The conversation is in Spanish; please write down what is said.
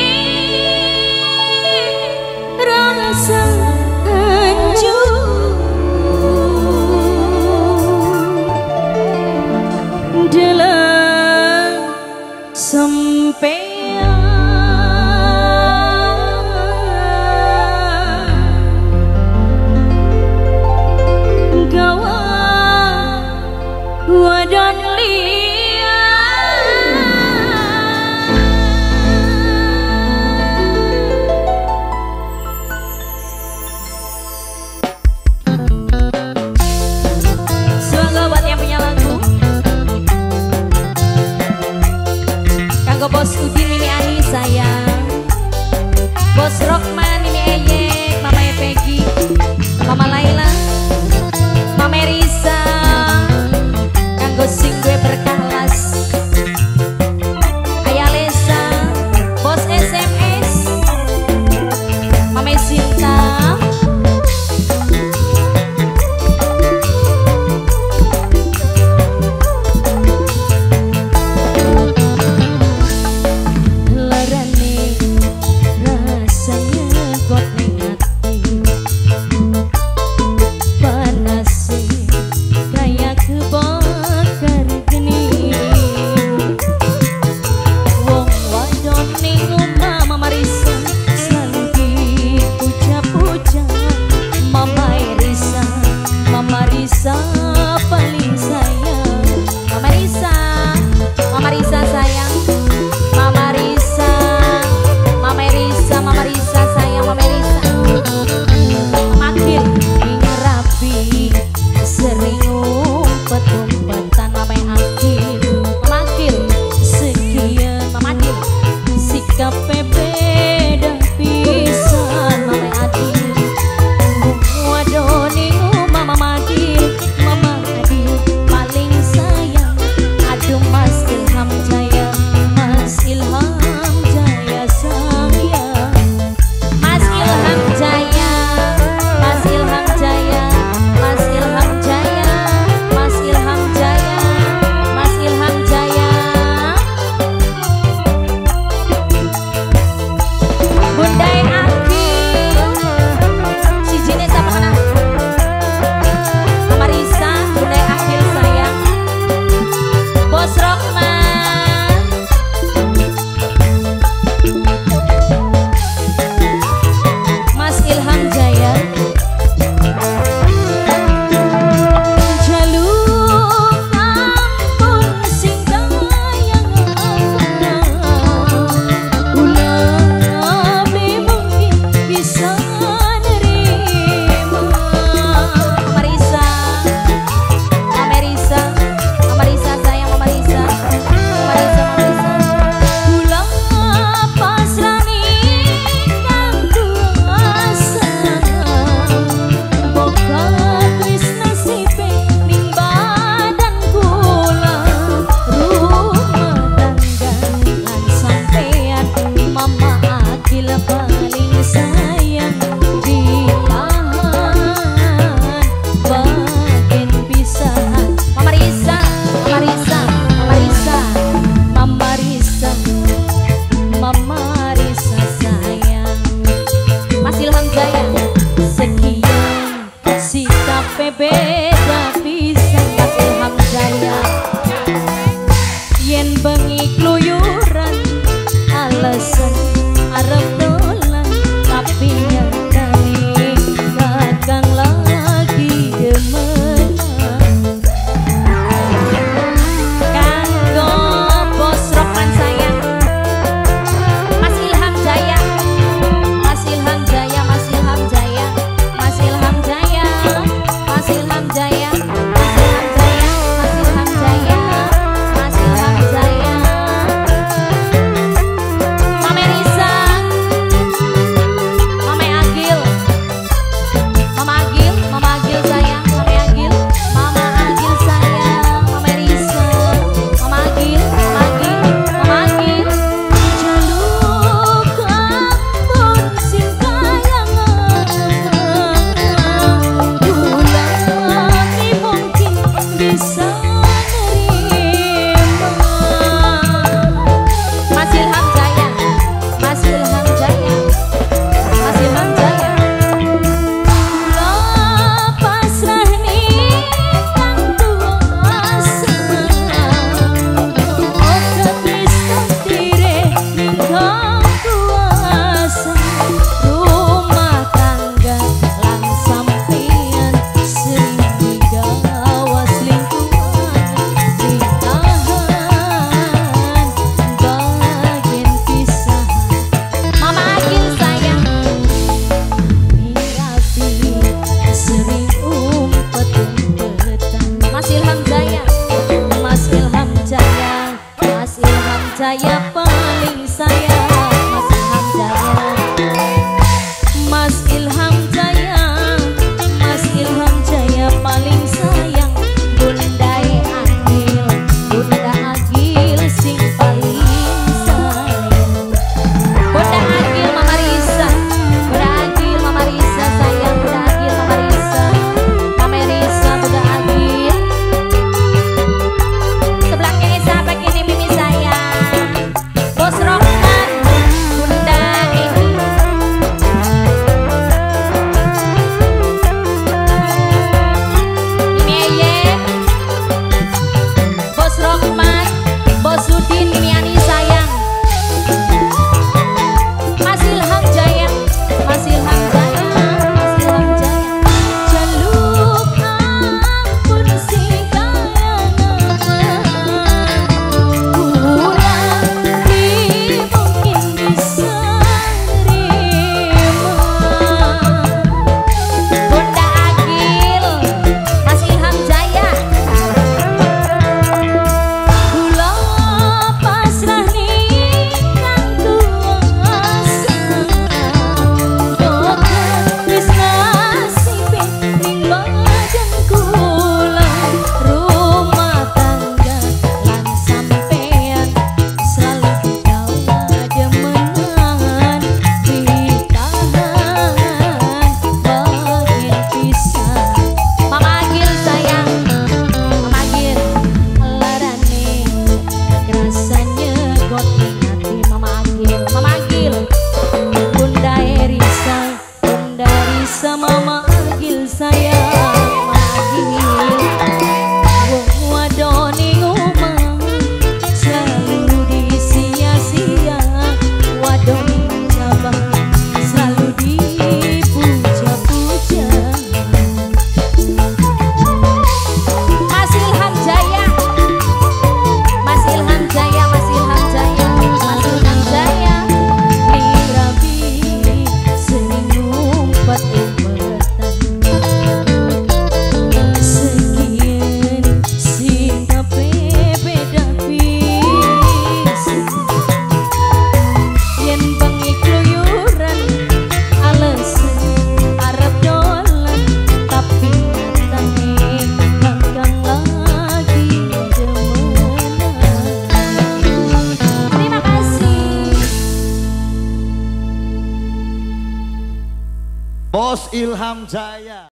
You. respeto Ilham Jaya.